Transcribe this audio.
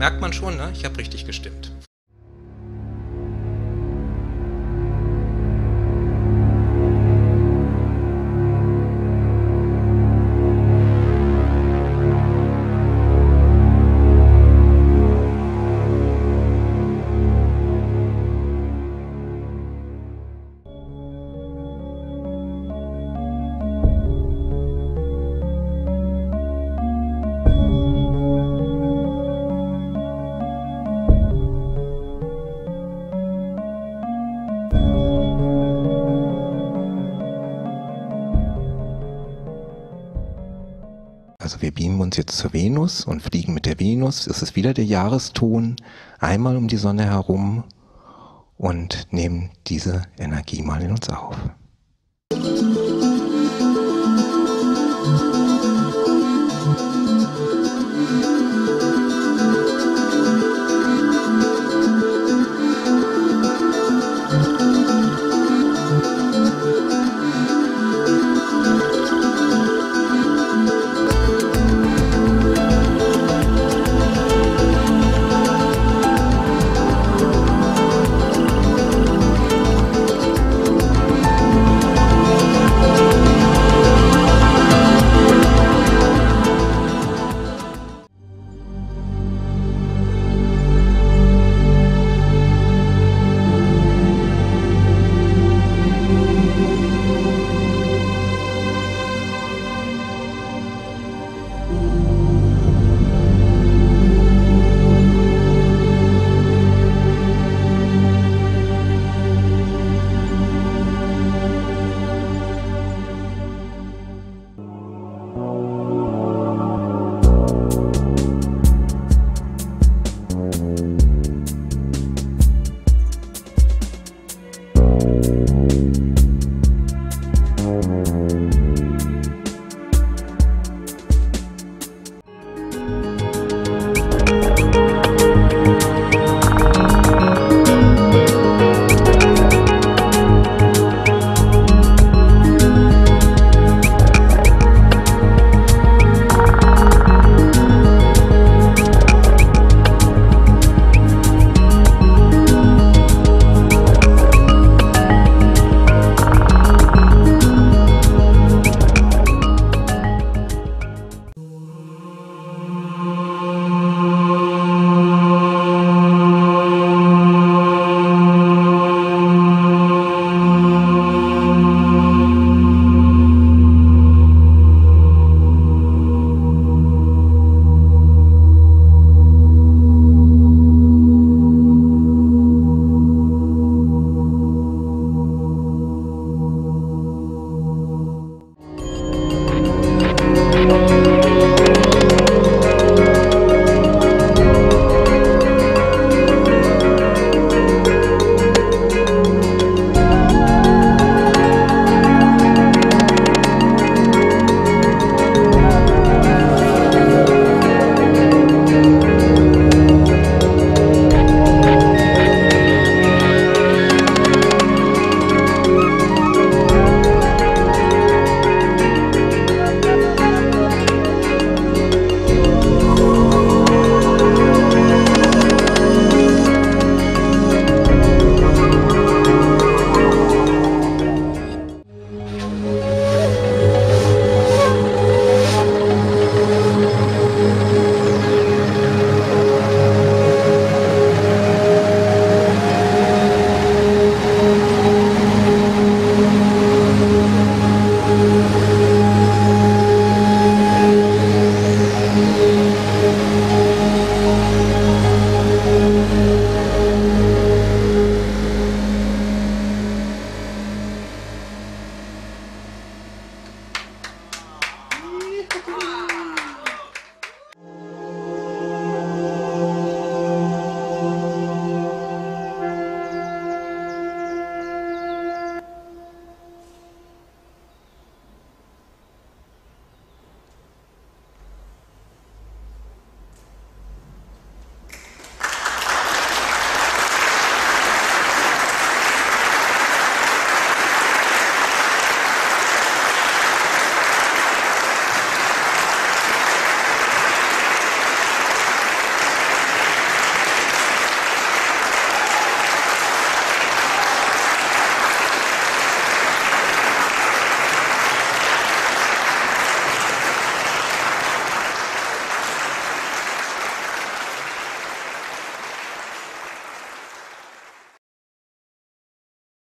merkt man schon, ne? ich habe richtig gestimmt. Also wir beamen uns jetzt zur Venus und fliegen mit der Venus. Es ist wieder der Jahreston, einmal um die Sonne herum und nehmen diese Energie mal in uns auf.